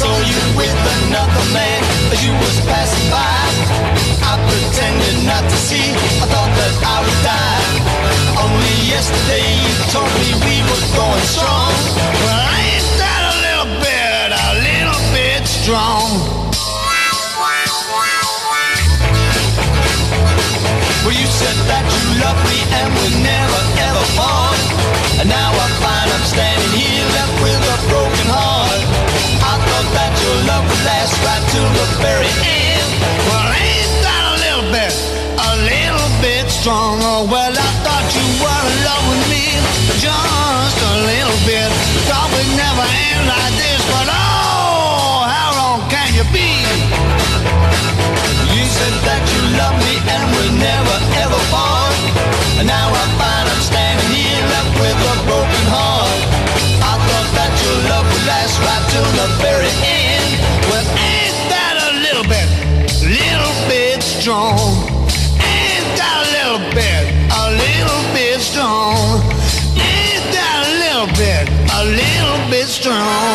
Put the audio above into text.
saw you with another man as you was passing by. I pretended not to see. I thought that I would die. Only yesterday you told me we were going strong. Well, ain't that a little bit, a little bit strong? Well, you said that you love me and would never right to the very end. Well, ain't that a little bit, a little bit strong? Oh, well, I thought you were in love with me just a little bit. Thought we'd never end like this, but oh, how wrong can you be? You said that you little bit, a little bit strong? Ain't that a little bit, a little bit strong?